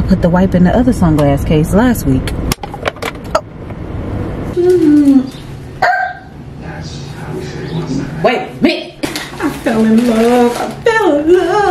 I put the wipe in the other sunglass case last week. Wait a minute. I fell in love. I fell in love.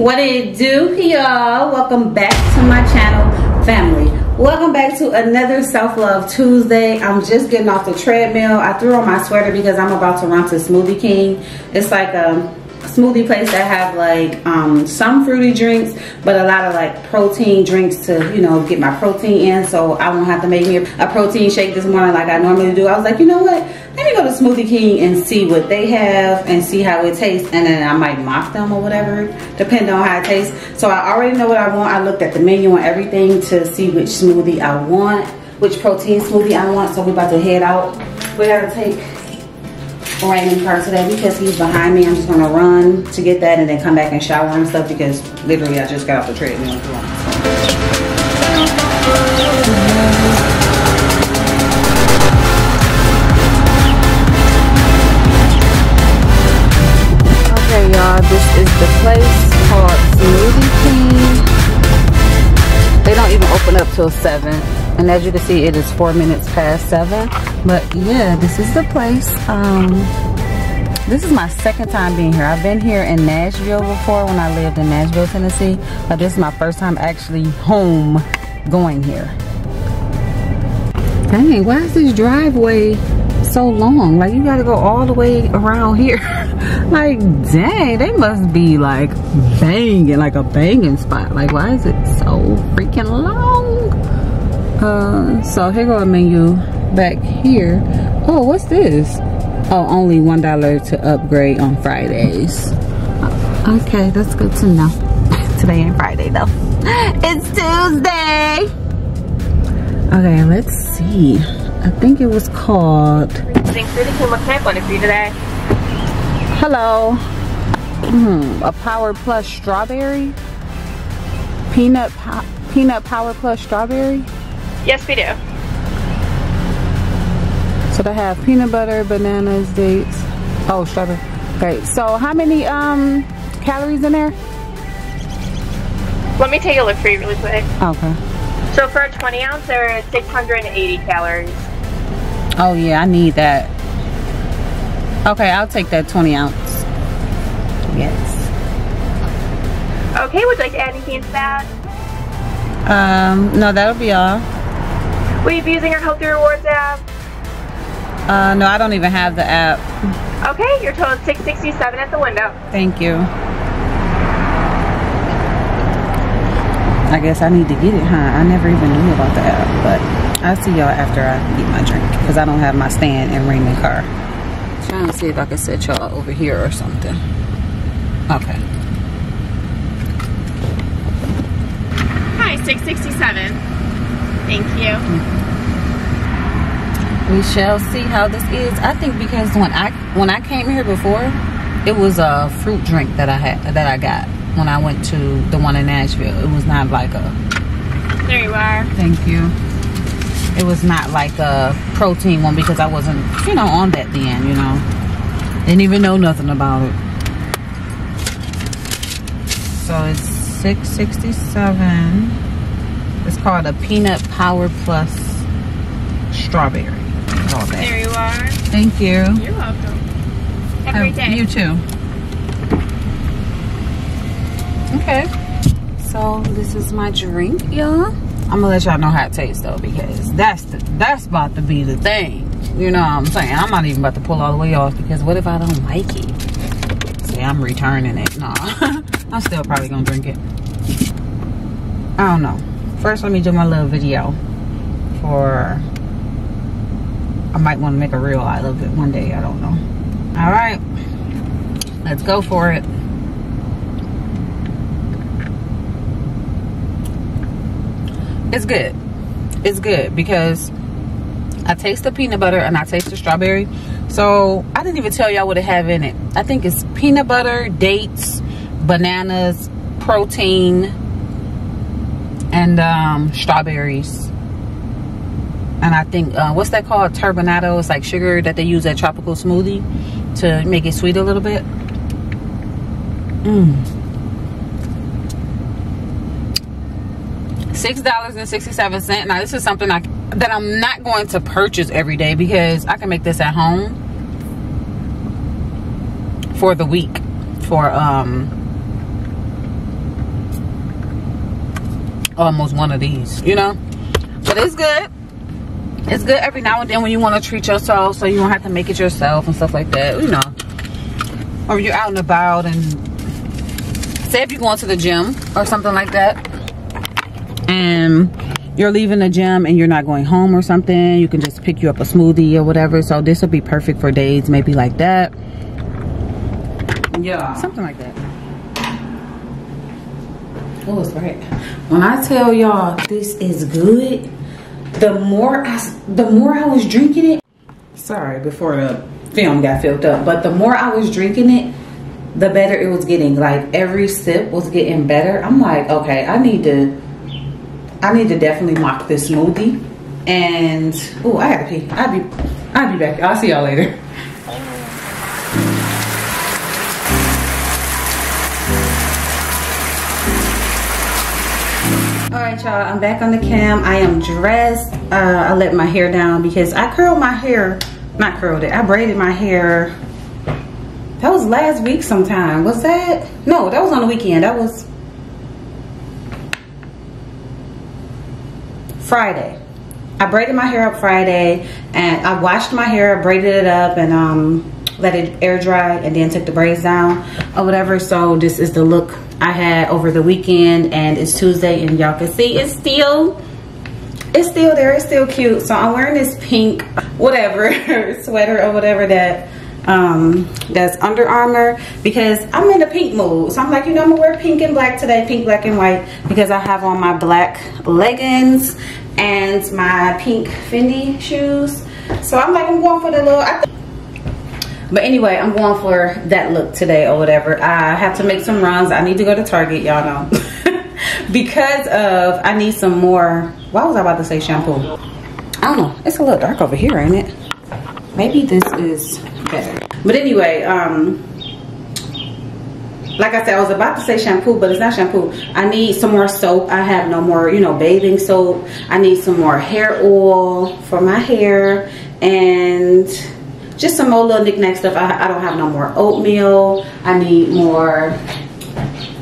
What it do, y'all? Welcome back to my channel, family. Welcome back to another Self-Love Tuesday. I'm just getting off the treadmill. I threw on my sweater because I'm about to run to Smoothie King. It's like a smoothie place that have like um, some fruity drinks, but a lot of like protein drinks to, you know, get my protein in so I won't have to make me a protein shake this morning like I normally do. I was like, you know what? Let me go to Smoothie King and see what they have and see how it tastes and then I might mock them or whatever, depending on how it tastes. So I already know what I want. I looked at the menu and everything to see which smoothie I want, which protein smoothie I want. So we're about to head out. We gotta take Raymond car today because he's behind me. I'm just gonna run to get that and then come back and shower and stuff because literally I just got off the treadmill. Okay, y'all, this is the place called Smoothie King. They don't even open up till 7. And as you can see, it is 4 minutes past 7. But yeah, this is the place. Um, this is my second time being here. I've been here in Nashville before when I lived in Nashville, Tennessee. But this is my first time actually home going here. Dang, why is this driveway so long? Like you gotta go all the way around here. like dang, they must be like banging, like a banging spot. Like why is it so freaking long? Uh, so here go a menu back here. Oh, what's this? Oh, only one dollar to upgrade on Fridays. Okay, that's good to know. Today ain't Friday though. It's Tuesday. Okay, let's see. I think it was called. Thanks for the Kim. What can I find for you today? Hello. Hmm, a Power Plus strawberry. Peanut po peanut Power Plus strawberry. Yes, we do. So they have peanut butter, bananas, dates. Oh, strawberry. Okay, so how many um calories in there? Let me take a look for you really quick. Okay. So for a 20 ounce, there is 680 calories. Oh yeah, I need that. Okay, I'll take that 20 ounce. Yes. Okay, would you like to add anything to that? Um, no, that'll be all. Will you be using our Healthy Rewards app? Uh, no, I don't even have the app. Okay, your total is 667 at the window. Thank you. I guess I need to get it, huh? I never even knew about the app, but I'll see y'all after I get my drink because I don't have my stand in Raymond car. Trying to see if I can set y'all over here or something. Okay. Hi, 667. Thank you. We shall see how this is. I think because when I when I came here before, it was a fruit drink that I had that I got when I went to the one in Nashville. It was not like a There you are. Thank you. It was not like a protein one because I wasn't, you know, on that then, you know. Didn't even know nothing about it. So it's 667. It's called a peanut power plus strawberry. All that. There you are. Thank you. You're welcome. Have a great day. You too. Okay. So this is my drink, y'all. I'm gonna let y'all know how it tastes though, because that's the that's about to be the thing. You know what I'm saying? I'm not even about to pull all the way off because what if I don't like it? See, I'm returning it. No, I'm still probably gonna drink it. I don't know. First, let me do my little video for, I might want to make a reel out of it one day. I don't know. All right, let's go for it. It's good. It's good because I taste the peanut butter and I taste the strawberry. So I didn't even tell y'all what it have in it. I think it's peanut butter, dates, bananas, protein, and um, strawberries. And I think, uh, what's that called? Turbinado. It's like sugar that they use at tropical smoothie to make it sweet a little bit. Mmm. $6.67. Now, this is something I, that I'm not going to purchase every day because I can make this at home for the week for um almost one of these, you know? But it's good. It's good every now and then when you want to treat yourself so you don't have to make it yourself and stuff like that, you know. Or you're out and about and say if you're going to the gym or something like that and you're leaving the gym and you're not going home or something, you can just pick you up a smoothie or whatever. So this will be perfect for days maybe like that. Yeah. Something like that. Oh, it's right. When I tell y'all this is good, the more I the more I was drinking it. Sorry, before the film got filled up, but the more I was drinking it, the better it was getting. Like every sip was getting better. I'm like, okay, I need to I need to definitely mock this smoothie. And oh, I gotta pee. I'll be I'll be back. I'll see y'all later. Alright y'all, I'm back on the cam. I am dressed. Uh, I let my hair down because I curled my hair. Not curled it. I braided my hair. That was last week sometime. Was that? No, that was on the weekend. That was Friday. I braided my hair up Friday and I washed my hair, braided it up and um, let it air dry and then took the braids down or whatever. So this is the look I had over the weekend and it's Tuesday and y'all can see it's still it's still there. It's still cute. So I'm wearing this pink whatever sweater or whatever that um that's Under Armour because I'm in a pink mood. So I'm like you know I'm gonna wear pink and black today pink black and white because I have on my black leggings and my pink Fendi shoes. So I'm like I'm going for the little but anyway, I'm going for that look today or whatever. I have to make some runs. I need to go to Target, y'all know. because of, I need some more, why was I about to say shampoo? I don't know. It's a little dark over here, ain't it? Maybe this is better. But anyway, um, like I said, I was about to say shampoo, but it's not shampoo. I need some more soap. I have no more, you know, bathing soap. I need some more hair oil for my hair. And just some more little knickknack stuff. I, I don't have no more oatmeal. I need more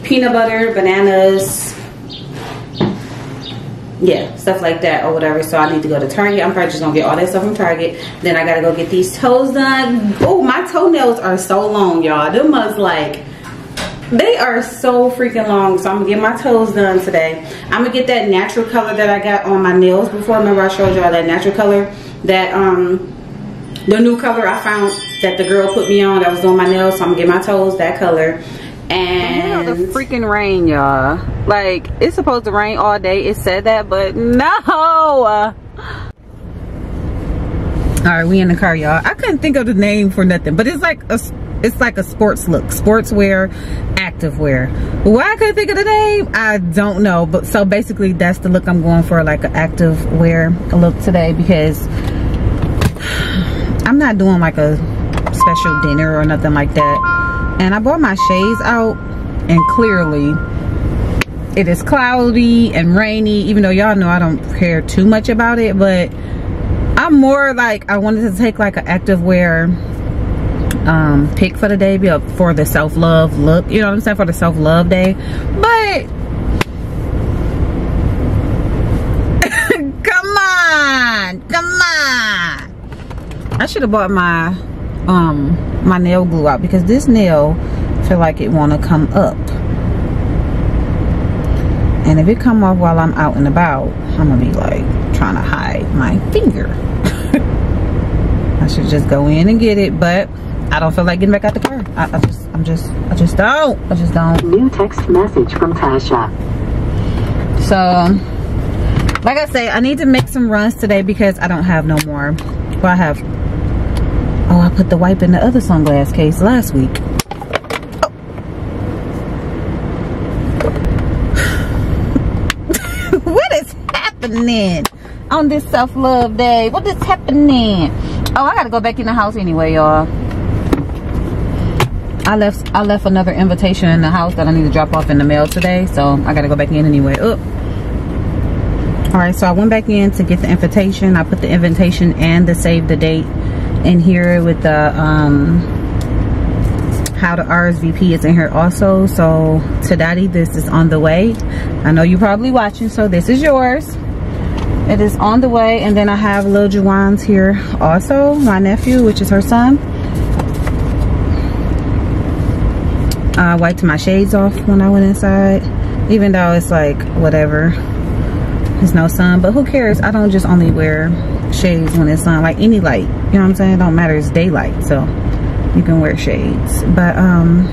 peanut butter, bananas, yeah, stuff like that or whatever. So I need to go to Target. I'm probably just gonna get all that stuff from Target. Then I gotta go get these toes done. Oh, my toenails are so long, y'all. Them must like they are so freaking long so i'm gonna get my toes done today i'm gonna get that natural color that i got on my nails before remember i showed y'all that natural color that um the new color I found that the girl put me on that was on my nails. So I'm gonna get my toes that color. And the freaking rain, y'all. Like it's supposed to rain all day. It said that, but no. All right, we in the car, y'all. I couldn't think of the name for nothing, but it's like a it's like a sports look, sportswear, activewear. Why I couldn't think of the name, I don't know. But so basically, that's the look I'm going for, like an activewear look today because I'm not doing like a special dinner or nothing like that. And I brought my shades out and clearly it is cloudy and rainy even though y'all know I don't care too much about it but I'm more like I wanted to take like an active wear um pick for the day for the self-love look you know what I'm saying for the self-love day but come on come on I should have bought my um my nail glue out because this nail feel like it want to come up And if it come off while I'm out and about, I'm gonna be like trying to hide my finger. I should just go in and get it, but I don't feel like getting back out the car. I, I just, I'm just, I just don't. I just don't. New text message from Tasha. So, like I say, I need to make some runs today because I don't have no more. Well, I have. Oh, I put the wipe in the other sunglass case last week. Oh. what is happening on this self-love day? What is happening? Oh, I gotta go back in the house anyway, y'all. I left I left another invitation in the house that I need to drop off in the mail today, so I gotta go back in anyway. Oh. All right, so I went back in to get the invitation. I put the invitation and the save the date in here with the um how to RSVP is in here also. So to Daddy, this is on the way. I know you're probably watching, so this is yours. It is on the way, and then I have little Juwan's here also, my nephew, which is her son. I wiped my shades off when I went inside, even though it's like whatever. There's no sun, but who cares? I don't just only wear shades when it's sun, like any light. You know what I'm saying? It don't matter. It's daylight, so you can wear shades. But um,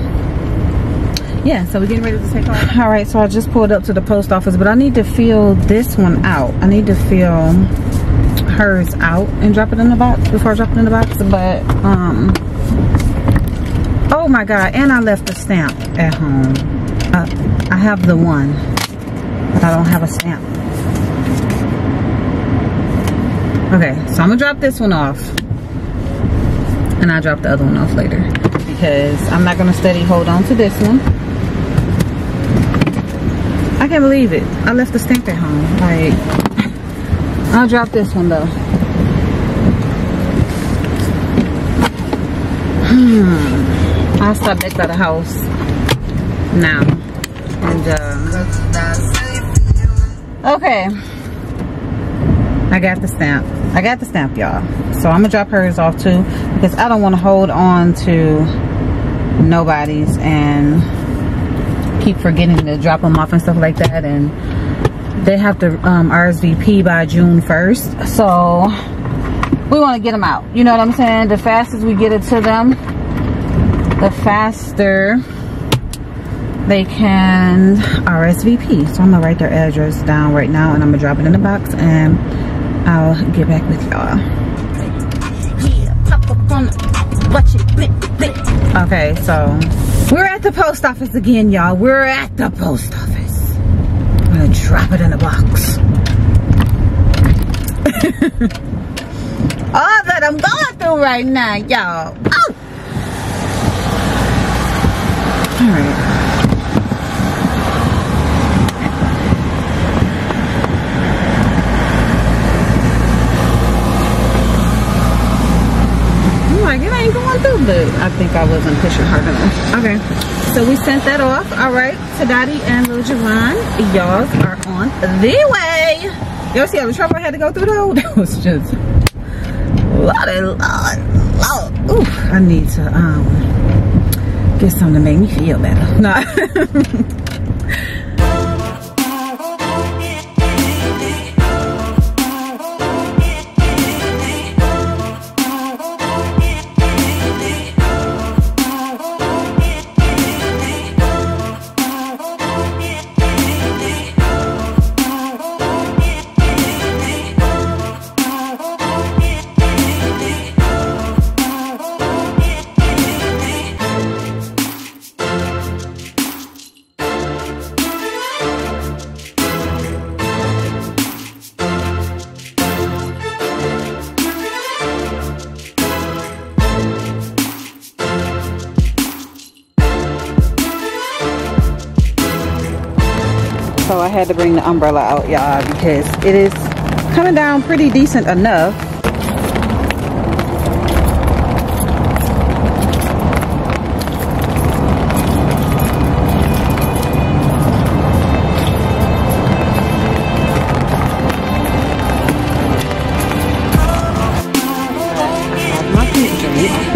yeah. So we're getting ready to take off. All right. So I just pulled up to the post office, but I need to fill this one out. I need to fill hers out and drop it in the box before I drop it in the box. But um Oh my God, and I left a stamp at home. Uh, I have the one, but I don't have a stamp. Okay, so I'm gonna drop this one off. And I'll drop the other one off later. Because I'm not gonna study hold on to this one. I can't believe it. I left the stamp at home. Like, I'll drop this one though. Hmm. I'll stop back by the house now. And uh, okay. I got the stamp. I got the stamp, y'all. So I'm gonna drop hers off too because I don't want to hold on to nobody's and keep forgetting to drop them off and stuff like that. And they have to um, RSVP by June 1st. So we want to get them out. You know what I'm saying? The fastest we get it to them, the faster they can RSVP. So I'm gonna write their address down right now and I'm gonna drop it in the box and I'll get back with y'all. Okay, so we're at the post office again, y'all. We're at the post office. I'm gonna drop it in the box. All that I'm going through right now, y'all. Oh! All right. I'm like, but I think I wasn't pushing hard enough. Okay, so we sent that off. All right, Tadati and Lil Javon, y'all are on the way. Y'all see how the trouble I had to go through though? That was just Lord, Lord, Lord. Ooh, I need to um get something to make me feel better. No. had to bring the umbrella out y'all because it is coming down pretty decent enough.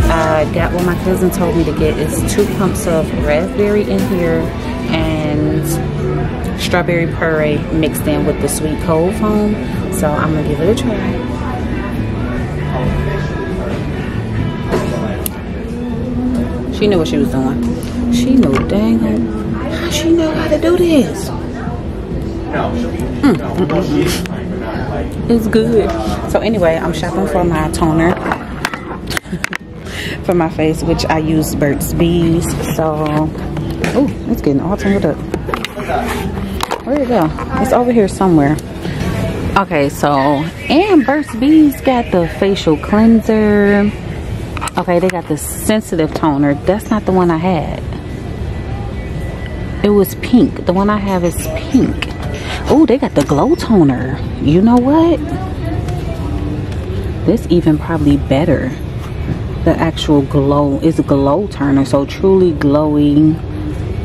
Uh, I got what my cousin told me to get is two pumps of raspberry in here strawberry puree mixed in with the sweet cold foam. So I'm gonna give it a try. She knew what she was doing. She knew dang how she know how to do this. Mm, it's good. So anyway, I'm shopping for my toner for my face, which I use Burt's Bees. So, oh, it's getting all tangled up. Where'd it go? It's over here somewhere. Okay, so, and Burt's Bees got the facial cleanser. Okay, they got the sensitive toner. That's not the one I had. It was pink. The one I have is pink. Oh, they got the glow toner. You know what? This even probably better. The actual glow is glow toner. So truly glowing.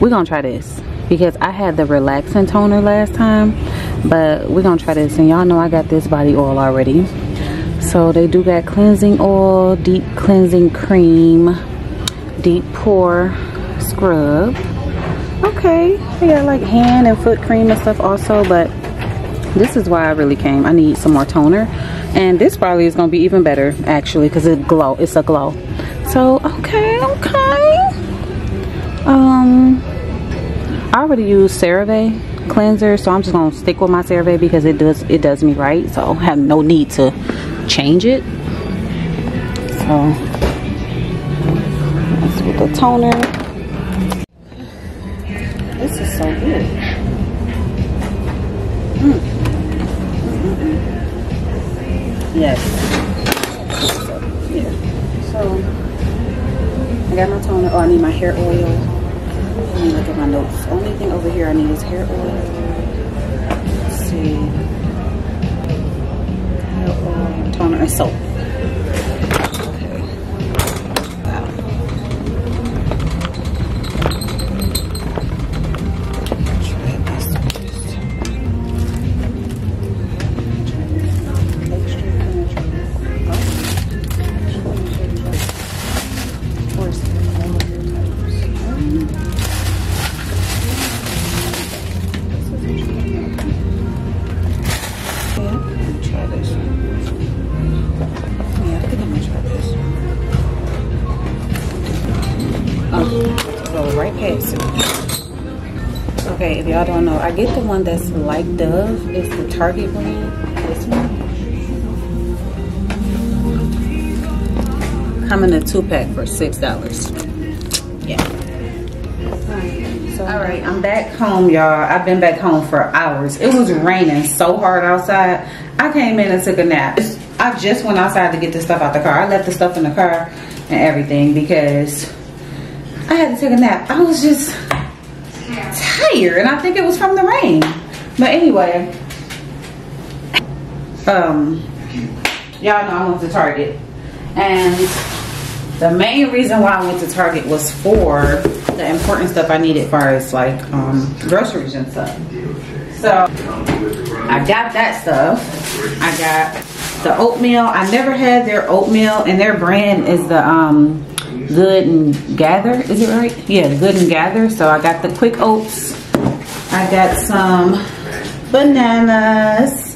We're going to try this. Because I had the relaxing toner last time. But we're to try this. And y'all know I got this body oil already. So they do got cleansing oil, deep cleansing cream, deep pore scrub okay they got like hand and foot cream and stuff also but this is why I really came I need some more toner and this probably is gonna be even better actually because it glow it's a glow so okay okay um I already use CeraVe cleanser so I'm just gonna stick with my CeraVe because it does it does me right so I have no need to change it so let's with the toner this is so good. Mm. Yes. Yeah. So I got my toner. Oh, I need my hair oil. Me look at my notes. Only thing over here I need is hair oil. Let's see. Hair oil, toner, and soap. I get the one that's like Dove. It's the Target brand. This one. Come in a two pack for six dollars. Yeah. All right, I'm back home, y'all. I've been back home for hours. It was raining so hard outside. I came in and took a nap. I just went outside to get the stuff out the car. I left the stuff in the car and everything because I had to take a nap. I was just tired and I think it was from the rain. But anyway, um, y'all know I went to Target. And the main reason why I went to Target was for the important stuff I needed far as like um, groceries and stuff. So I got that stuff. I got the oatmeal. I never had their oatmeal and their brand is the um, Good and Gather. Is it right? Yeah, Good and Gather. So I got the quick oats. I got some bananas.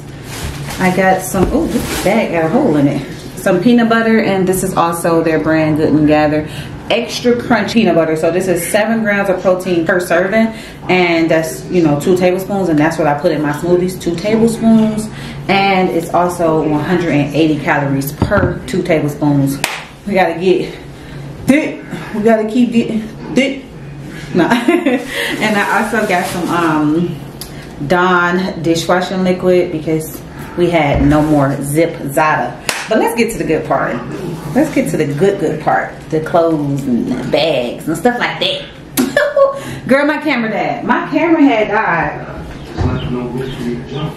I got some, oh, this bag got a hole in it. Some peanut butter, and this is also their brand Good and Gather. Extra crunch peanut butter. So this is seven grams of protein per serving, and that's, you know, two tablespoons, and that's what I put in my smoothies, two tablespoons. And it's also 180 calories per two tablespoons. We gotta get thick. We gotta keep getting thick. No. and I also got some um, Dawn dishwashing liquid because we had no more Zip Zada. But let's get to the good part. Let's get to the good, good part. The clothes and the bags and stuff like that. Girl, my camera died. My camera had died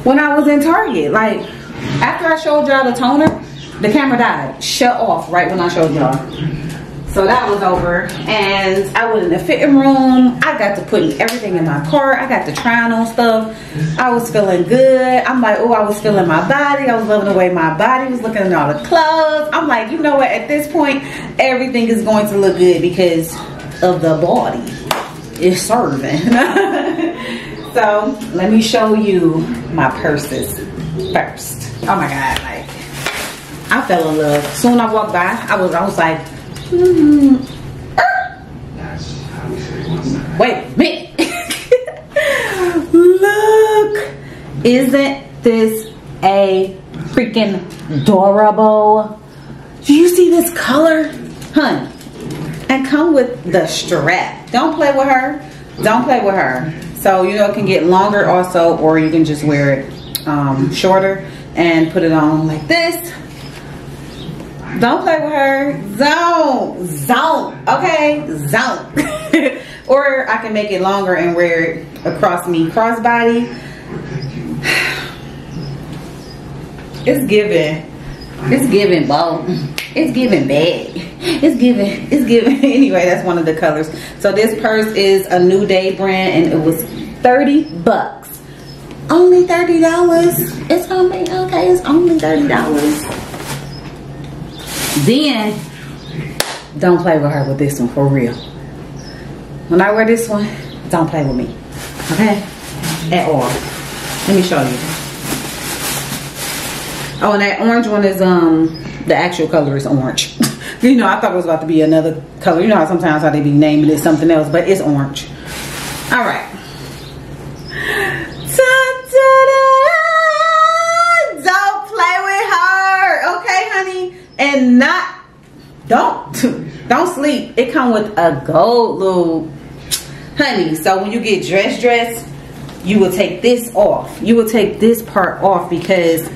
when I was in Target. Like, after I showed y'all the toner, the camera died. Shut off right when I showed y'all. So that was over. And I was in the fitting room. I got to put everything in my cart. I got to try on stuff. I was feeling good. I'm like, oh, I was feeling my body. I was loving the way my body was looking at all the clothes. I'm like, you know what? At this point, everything is going to look good because of the body. It's serving. So let me show you my purses first. Oh my God, like I fell in love. Soon I walked by, I was I was like, wait minute. Look, isn't this a freaking adorable? Do you see this color? Hun, and come with the strap. Don't play with her. Don't play with her. So, you know, it can get longer also, or you can just wear it um, shorter and put it on like this. Don't play with her. Zone. Zone. Okay? Zone. or I can make it longer and wear it across me crossbody. It's giving. It's giving ball. It's giving bad. It's giving. It's giving. anyway, that's one of the colors. So this purse is a New Day brand and it was 30 bucks. Only $30. It's only, okay, it's only $30. Then, don't play with her with this one, for real. When I wear this one, don't play with me. Okay? At all. Let me show you. Oh, and that orange one is, um, the actual color is orange. you know, I thought it was about to be another color. You know how sometimes how they be naming it something else, but it's orange. All right. And not, don't, don't sleep. It come with a gold little, honey. So when you get dressed, dressed, you will take this off. You will take this part off because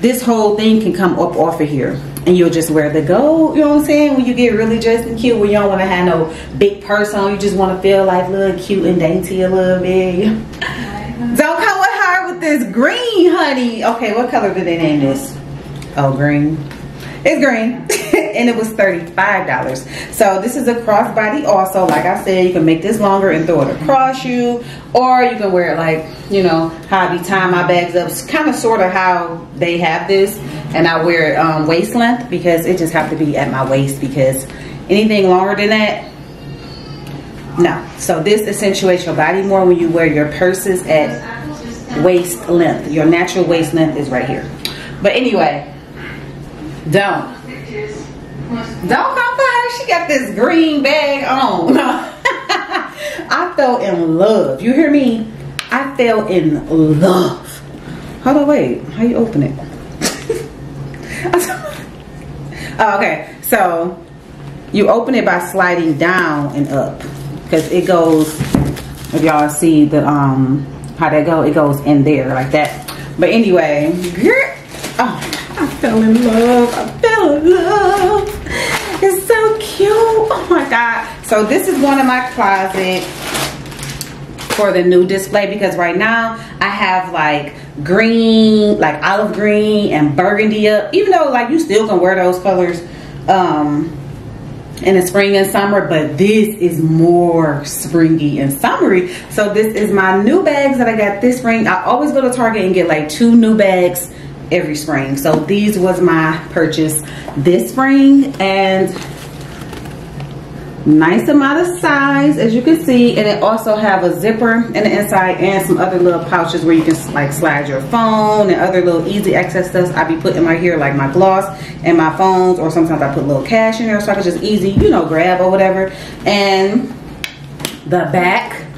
this whole thing can come up off of here and you'll just wear the gold you know what i'm saying when you get really dressed and cute when you don't want to have no big purse on you just want to feel like little cute and dainty a little bit don't come with her with this green honey okay what color did they name this oh green it's green. And it was $35 so this is a crossbody also. Like i said you can make this longer and throw it across you. Or you can wear it like you know how i be tying my bags up. It's kind of sort of how they have this. And i wear it um, waist length because it just have to be at my waist because anything longer than that no. So this accentuates your body more when you wear your purses at waist length. Your natural waist length is right here. But anyway don't. Don't come for her. She got this green bag on. I fell in love. You hear me? I fell in love. Hold on, wait. How you open it? oh, okay. So you open it by sliding down and up because it goes. If y'all see the um how that go, it goes in there like that. But anyway, oh fell in love. I fell in love. It's so cute. Oh my God. So this is one of my closet for the new display because right now I have like green, like olive green and burgundy up. Even though like you still can wear those colors um, in the spring and summer, but this is more springy and summery. So this is my new bags that I got this spring. I always go to Target and get like two new bags every spring. So these was my purchase this spring. And nice amount of size as you can see. And it also have a zipper in the inside and some other little pouches where you can like slide your phone and other little easy access stuff I be putting right here like my gloss and my phones or sometimes I put a little cash in there so I can just easy you know grab or whatever. And the back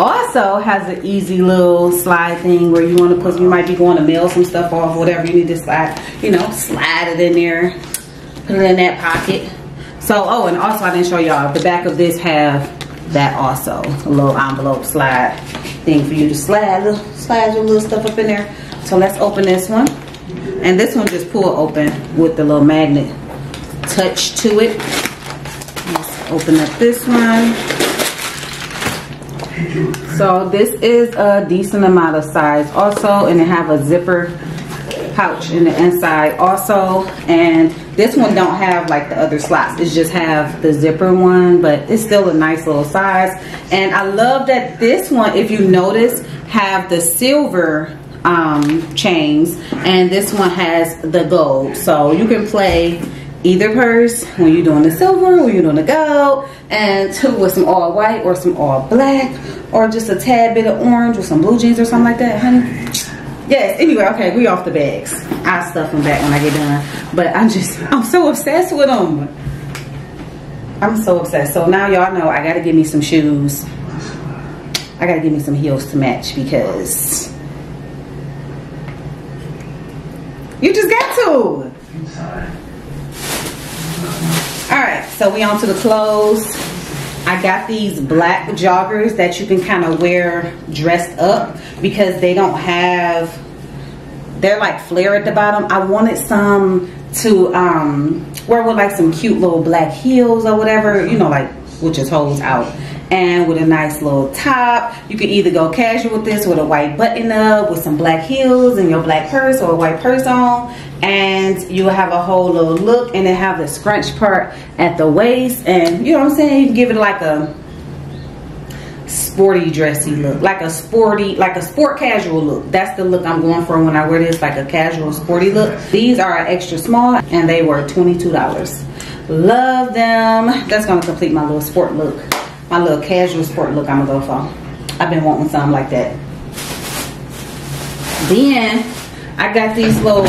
also has an easy little slide thing where you want to put you might be going to mail some stuff off whatever you need to slide you know slide it in there put it in that pocket. So oh and also i didn't show y'all the back of this have that also a little envelope slide thing for you to slide slide your little stuff up in there. So let's open this one and this one just pull open with the little magnet touch to it. Let's open up this one so this is a decent amount of size also and it have a zipper pouch in the inside also. And this one don't have like the other slots. It just have the zipper one but it's still a nice little size. And I love that this one if you notice have the silver um, chains and this one has the gold. So you can play either purse when you're doing the silver when you're doing the gold and two with some all white or some all black or just a tad bit of orange with some blue jeans or something like that honey. Yes anyway okay we off the bags. I'll stuff them back when i get done. But i'm just i'm so obsessed with them i'm so obsessed. So now y'all know i gotta give me some shoes. I gotta give me some heels to match because you just got to all right so we on to the clothes. I got these black joggers that you can kind of wear dressed up because they don't have they're like flare at the bottom. I wanted some to um wear with like some cute little black heels or whatever you know like with your toes out and with a nice little top. You can either go casual with this with a white button up with some black heels and your black purse or a white purse on and you have a whole little look and then have the scrunch part at the waist and you know what I'm saying? You give it like a sporty dressy look like a sporty like a sport casual look. That's the look I'm going for when I wear this like a casual sporty look. These are extra small and they were $22 love them. That's gonna complete my little sport look. My little casual sport look I'm gonna go for. I've been wanting something like that. Then I got these little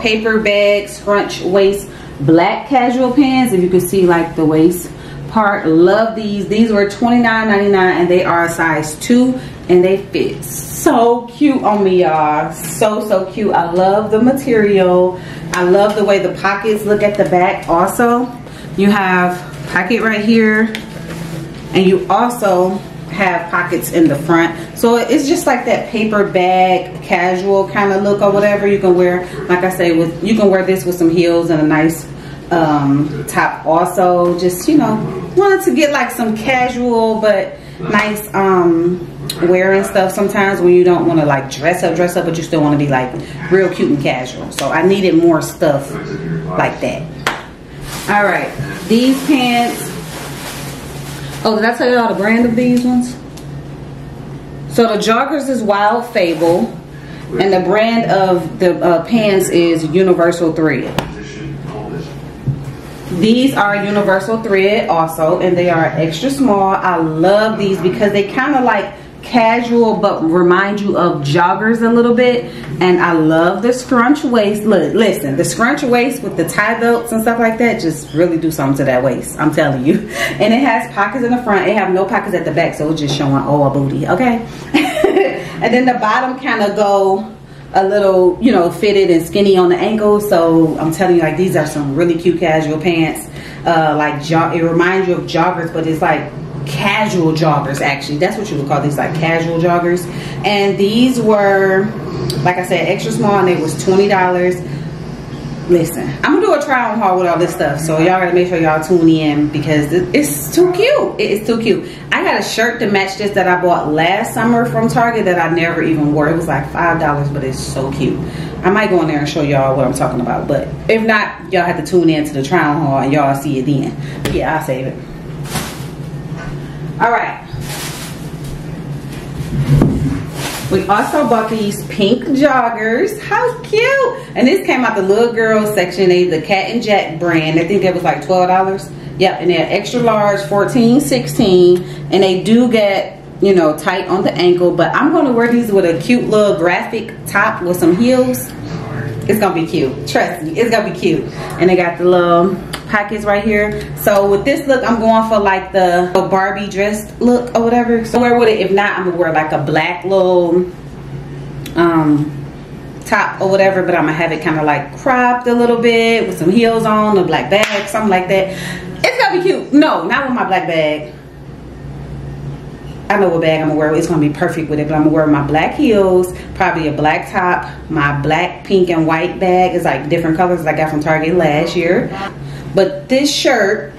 paper bag scrunch waist black casual pants. If you can see like the waist part love these. These were $29.99 and they are a size 2 and they fit so cute on me y'all. So so cute. I love the material. I love the way the pockets look at the back also. You have pocket right here and you also have pockets in the front. So it's just like that paper bag casual kind of look or whatever you can wear like i say with you can wear this with some heels and a nice um, top also. Just you know wanted to get like some casual but nice um wearing stuff sometimes when you don't want to like dress up dress up but you still want to be like real cute and casual. So i needed more stuff like that. All right these pants. Oh, did I tell you all the brand of these ones? So the joggers is Wild Fable, and the brand of the uh, pants is Universal Thread. These are Universal Thread also, and they are extra small. I love these because they kind of like casual but remind you of joggers a little bit. And I love the scrunch waist. Look listen the scrunch waist with the tie belts and stuff like that just really do something to that waist I'm telling you. And it has pockets in the front. It have no pockets at the back so it's just showing all a booty okay? And then the bottom kind of go a little you know fitted and skinny on the ankle. So I'm telling you like these are some really cute casual pants. Uh, like it reminds you of joggers but it's like casual joggers actually. That's what you would call these like casual joggers. And these were like I said extra small and it was $20 listen i'm gonna do a try on haul with all this stuff so y'all gotta make sure y'all tune in because it's too cute. It's too cute. I got a shirt to match this that i bought last summer from target that i never even wore. It was like five dollars but it's so cute. I might go in there and show y'all what i'm talking about but if not y'all have to tune in to the try on haul and y'all see it then. Yeah i'll save it all right. We also bought these pink joggers. How cute. And this came out the little girl section. They the Cat and Jack brand. I think it was like $12. Yep, and they're extra large, 14, 16. And they do get, you know, tight on the ankle. But I'm going to wear these with a cute little graphic top with some heels. It's to be cute. Trust me, it's to be cute. And they got the little pockets right here. So with this look, I'm going for like the Barbie dressed look or whatever. So where would it? If not, I'm gonna wear like a black little um, top or whatever, but I'm gonna have it kind of like cropped a little bit with some heels on, a black bag, something like that. It's gonna be cute. No, not with my black bag. I know what bag I'm gonna wear. It's gonna be perfect with it, but I'm gonna wear my black heels, probably a black top, my black, pink, and white bag. It's like different colors I got from Target last year. But this shirt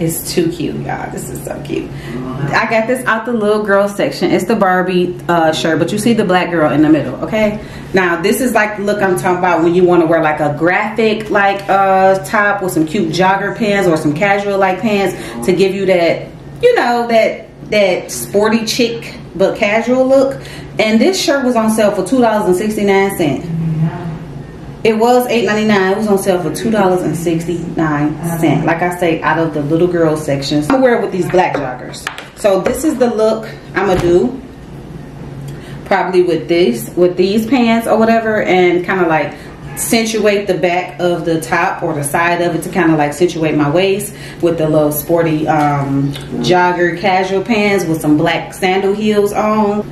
is too cute, y'all. This is so cute. I got this out the little girl section. It's the Barbie uh, shirt, but you see the black girl in the middle, okay? Now, this is like the look I'm talking about when you want to wear like a graphic like uh, top with some cute jogger pants or some casual like pants to give you that, you know, that that sporty chic but casual look. And this shirt was on sale for $2.69. it was $8.99 it was on sale for $2.69 like i say out of the little girl sections i'm wear it with these black joggers so this is the look i'm gonna do probably with this with these pants or whatever and kind of like accentuate the back of the top or the side of it to kind of like situate my waist with the little sporty um, jogger casual pants with some black sandal heels on.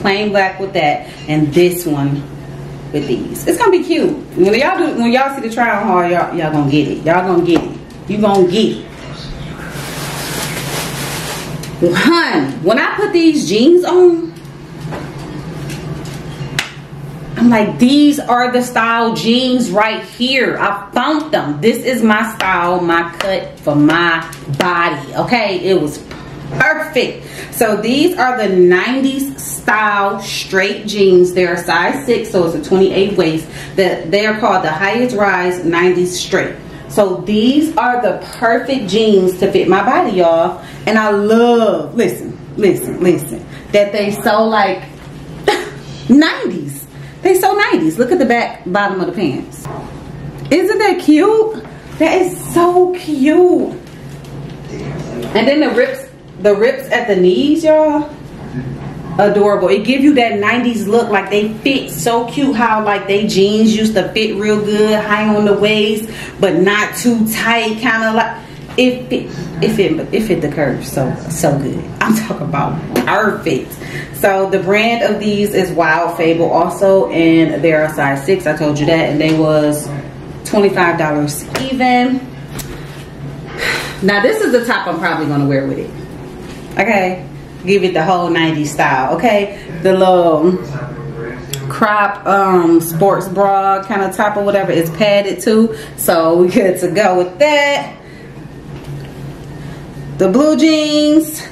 Plain black with that and this one with these. It's gonna be cute. When y'all do when y'all see the try on haul y'all y'all gonna get it. Y'all gonna get it. You gonna get it. Hun, when I put these jeans on, I'm like, these are the style jeans right here. I found them. This is my style, my cut for my body. Okay, it was perfect. So these are the 90s style straight jeans. They're a size 6, so it's a 28 waist. That They are called the Highest Rise 90s Straight. So these are the perfect jeans to fit my body, y'all. And I love, listen, listen, listen, that they so like 90s. They so 90s. Look at the back bottom of the pants. Isn't that cute? That is so cute. And then the rips, the rips at the knees, y'all adorable. It give you that 90s look like they fit so cute how like they jeans used to fit real good, high on the waist, but not too tight, kind of like it fit it fit it the curve so so good. I'm talking about perfect. So the brand of these is Wild Fable also and they're a size six. I told you that and they was $25 even. Now this is the top I'm probably gonna wear with it. Okay give it the whole 90s style okay the little crop um sports bra kind of top or whatever is padded too so we good to go with that the blue jeans.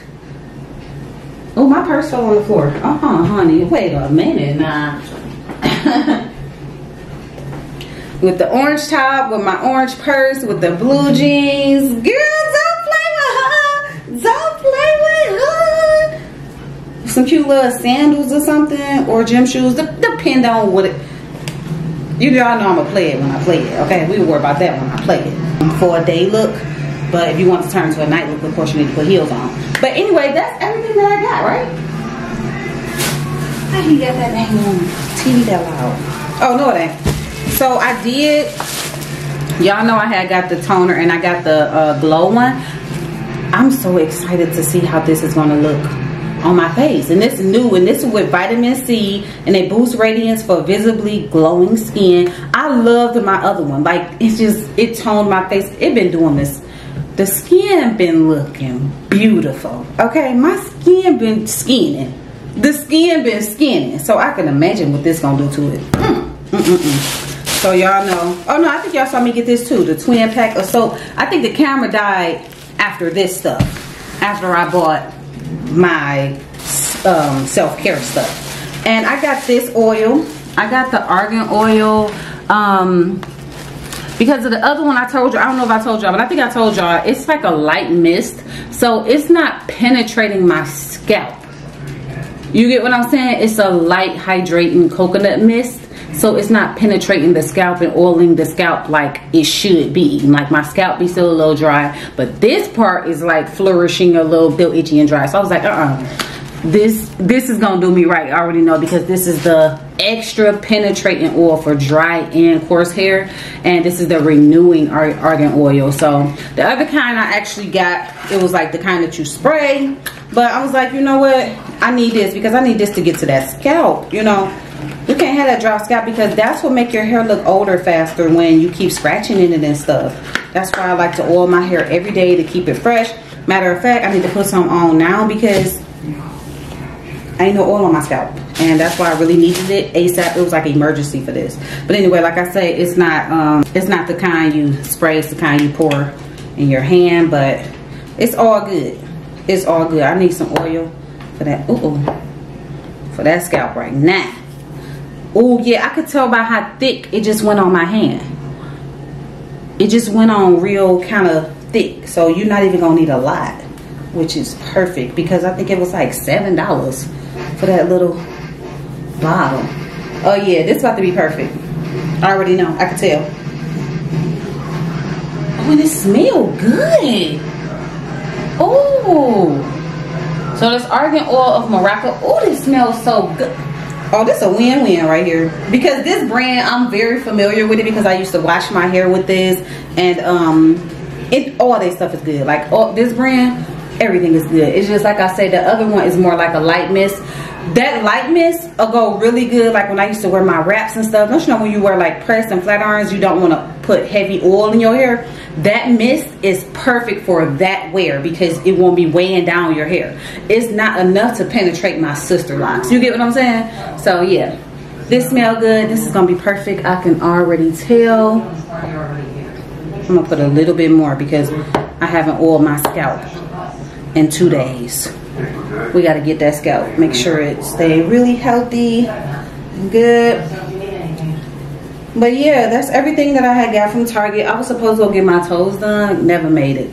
Oh my purse fell on the floor. Uh-huh honey. Wait a minute now. With the orange top with my orange purse with the blue jeans. Girl don't play with her. Don't play with her. Some cute little sandals or something or gym shoes. Depend on what it you all know I'm gonna play it when I play it okay? We worry about that when I play it. For a day look but if you want to turn to a night look of course you need to put heels on. But anyway that's everything that I got right? How you got that dang on? TV that loud oh no it ain't. So I did y'all know I had got the toner and I got the uh, glow one. I'm so excited to see how this is gonna look on my face. And this is new and this is with vitamin C and it boosts radiance for visibly glowing skin. I loved my other one. Like it's just it toned my face. It been doing this the skin been looking beautiful okay my skin been skinning the skin been skinning so I can imagine what this gonna do to it mm, mm, mm, mm. so y'all know oh no I think y'all saw me get this too the twin pack of soap I think the camera died after this stuff after I bought my um, self-care stuff. And I got this oil. I got the argan oil um, because of the other one I told you. I don't know if I told y'all, but I think I told y'all. It's like a light mist. So it's not penetrating my scalp. You get what I'm saying? It's a light hydrating coconut mist so it's not penetrating the scalp and oiling the scalp like it should be like my scalp be still a little dry but this part is like flourishing a little bit itchy and dry so i was like uh-uh this this is gonna do me right i already know because this is the extra penetrating oil for dry and coarse hair and this is the renewing argan oil so the other kind i actually got it was like the kind that you spray but i was like you know what i need this because i need this to get to that scalp you know you can't have that dry scalp because that's what make your hair look older faster when you keep scratching in it and stuff. That's why I like to oil my hair every day to keep it fresh. Matter of fact, I need to put some on now because I ain't no oil on my scalp. And that's why I really needed it ASAP. It was like emergency for this. But anyway, like I say, it's not um, it's not the kind you spray. It's the kind you pour in your hand. But it's all good. It's all good. I need some oil for that. Ooh, for that scalp right now. Oh yeah, I could tell by how thick it just went on my hand. It just went on real kind of thick. So you're not even gonna need a lot, which is perfect because I think it was like $7 for that little bottle. Oh yeah, this about to be perfect. I already know. I can tell. Oh, and it smell good. Oh. So this argan oil of Morocco. Oh, this smells so good. Oh, this is a win-win right here. Because this brand, I'm very familiar with it because I used to wash my hair with this. And um, it all this stuff is good. Like all, this brand, everything is good. It's just like I said, the other one is more like a light mist. That light mist will go really good like when I used to wear my wraps and stuff. Don't you know when you wear like pressed and flat irons, you don't want to put heavy oil in your hair? That mist is perfect for that wear because it won't be weighing down your hair. It's not enough to penetrate my sisterlocks. You get what I'm saying? So yeah, this smell good. This is to be perfect. I can already tell. I'm to put a little bit more because I haven't oiled my scalp in two days. We got to get that scalp. Make sure it stay really healthy good. But yeah, that's everything that I had got from Target. I was supposed to go get my toes done. Never made it.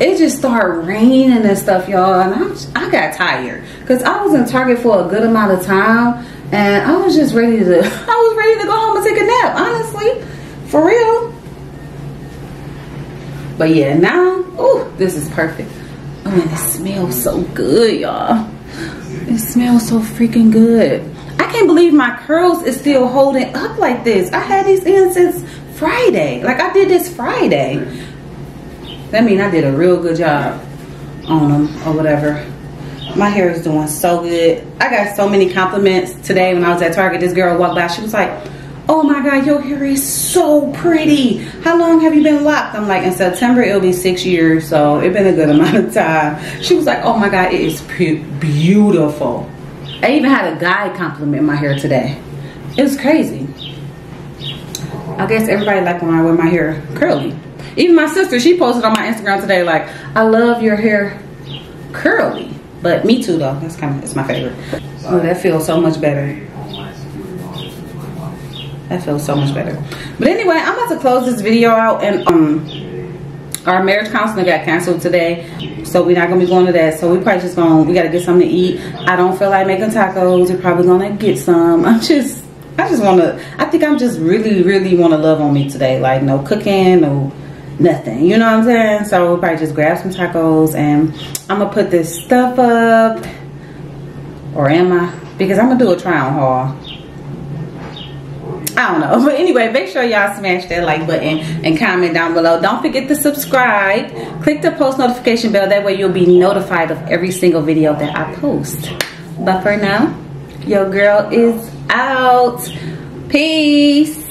It just started raining and stuff, y'all. And I, I got tired. Because I was in Target for a good amount of time. And I was just ready to, I was ready to go home and take a nap, honestly. For real. But yeah, now, oh, this is perfect. Oh, and it smells so good, y'all. It smells so freaking good. I can't believe my curls is still holding up like this. I had these in since Friday. Like I did this Friday. That means I did a real good job on them or whatever. My hair is doing so good. I got so many compliments today when I was at Target. This girl walked by. She was like, oh my god your hair is so pretty. How long have you been locked? I'm like in september it'll be six years so it's been a good amount of time. She was like oh my god it is beautiful. I even had a guy compliment my hair today. It was crazy. I guess everybody like when i wear my hair curly. Even my sister she posted on my instagram today like i love your hair curly. But me too though. That's kind of it's my favorite. Oh that feels so much better that feels so much better. But anyway, I'm about to close this video out and um our marriage counselor got canceled today. So we're not gonna be going to that. So we probably just gonna we gotta get something to eat. I don't feel like making tacos. We're probably gonna get some. I'm just I just wanna I think I'm just really, really wanna love on me today. Like no cooking, no nothing. You know what I'm saying? So we'll probably just grab some tacos and I'm gonna put this stuff up. Or am I? Because I'm gonna do a try on haul. I don't know. But anyway, make sure y'all smash that like button and comment down below. Don't forget to subscribe. Click the post notification bell. That way you'll be notified of every single video that I post. But for now, your girl is out. Peace.